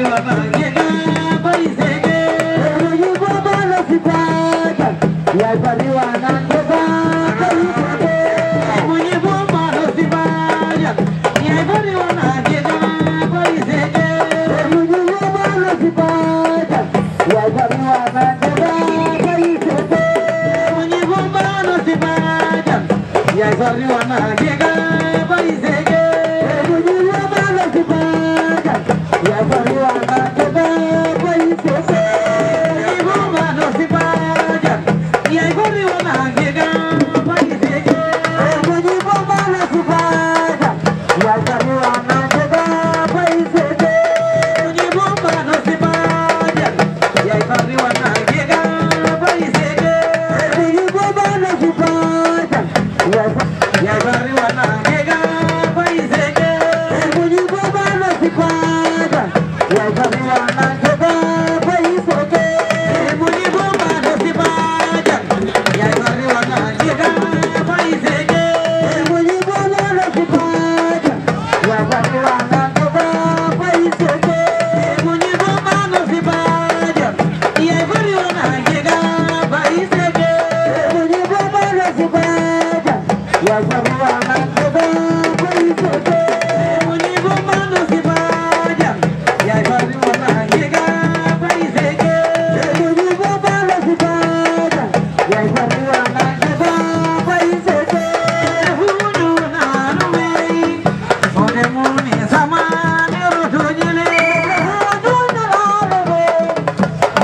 Yes, everyone, I get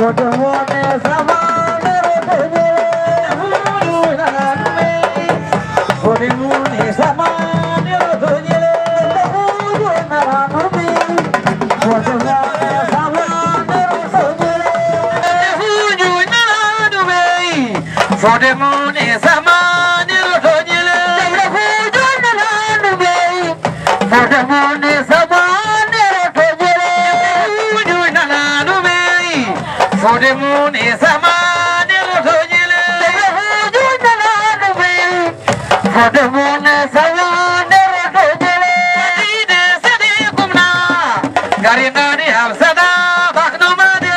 for the moon. Mudemun isaman ilutunyile Tebehujunala baknumade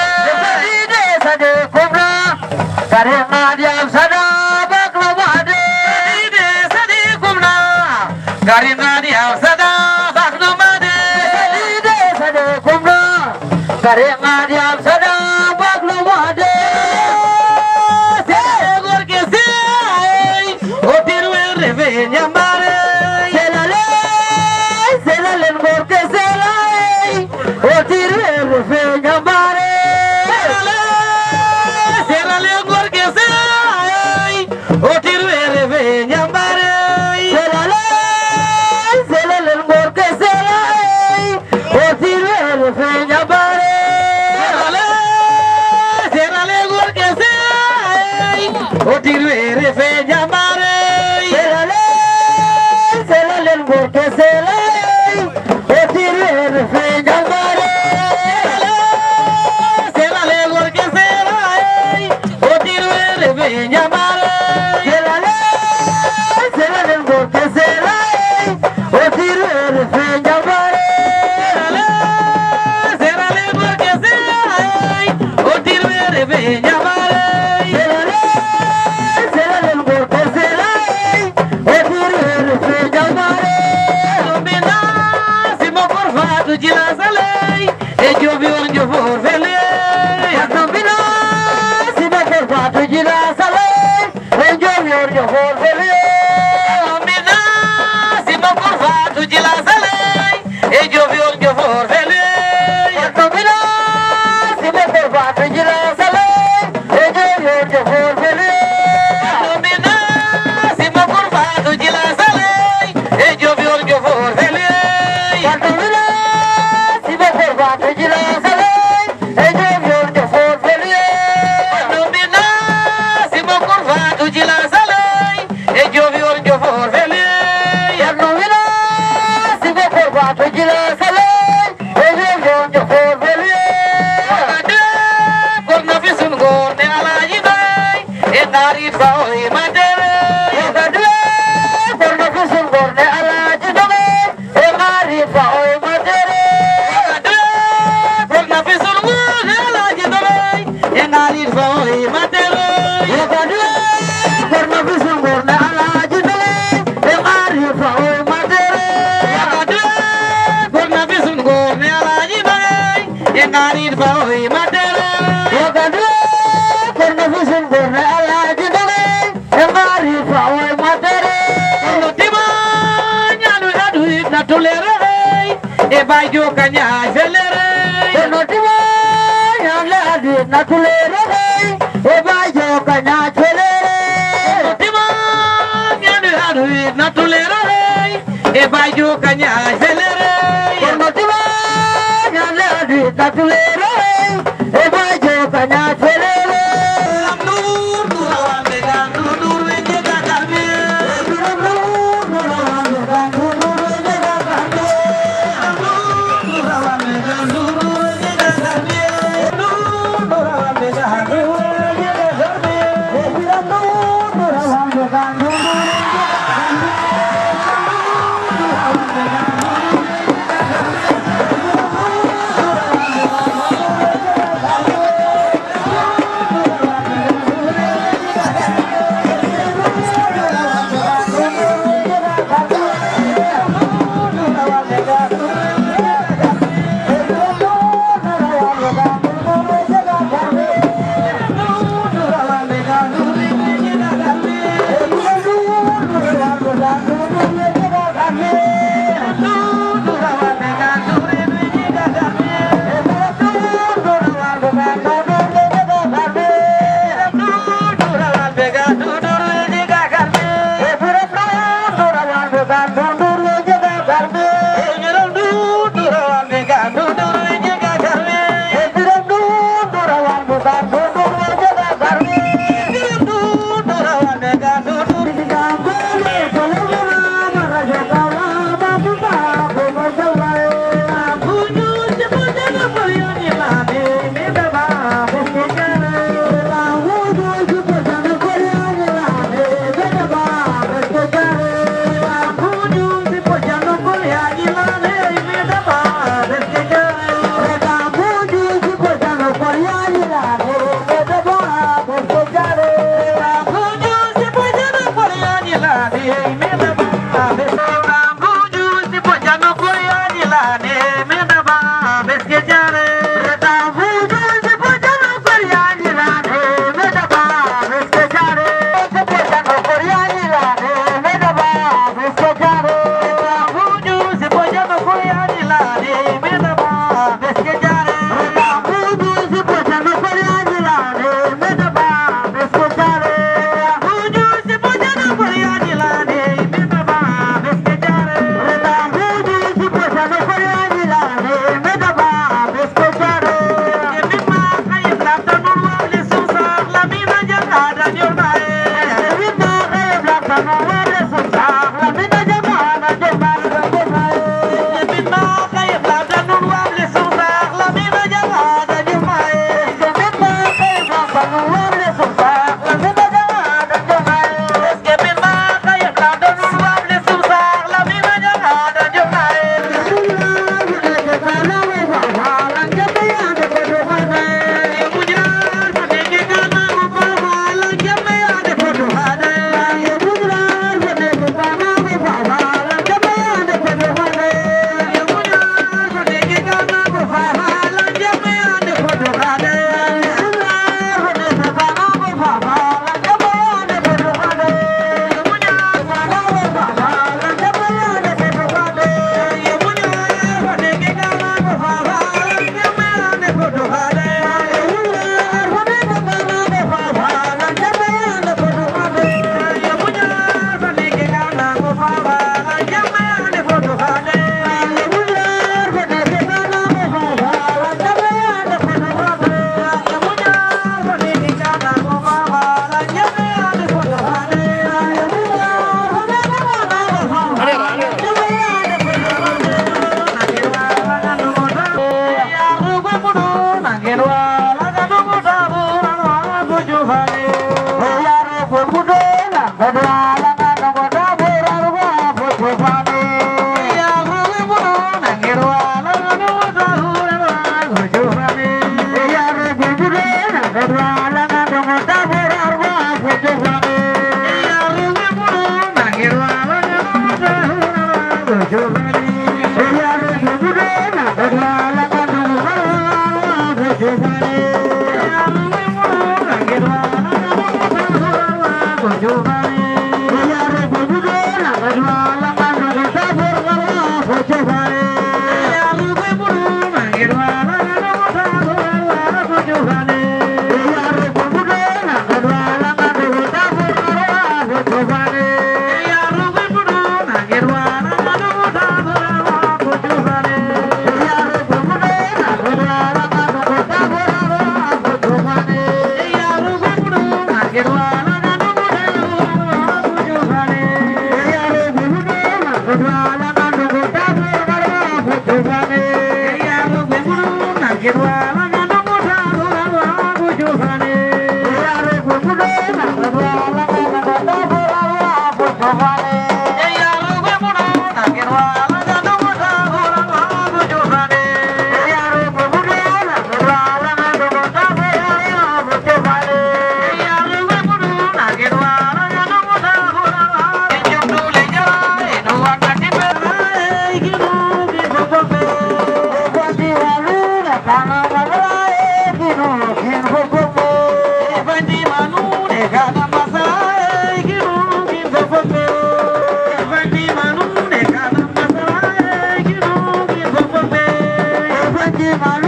हो العناني الفوضي مدري وقدري كل نفس بر على جدري المعرفة والمدري كل دمان يعلو يدوي ابنة لرغي إبايو كان يعزل رغي كل دمان يعلو يدوي ابنة لرغي إبايو كان يعزل رغي كل دمان يعلو يدوي ابنة لرغي إبايو كان يعزل Bye-bye. 快不中。var.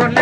உன்னை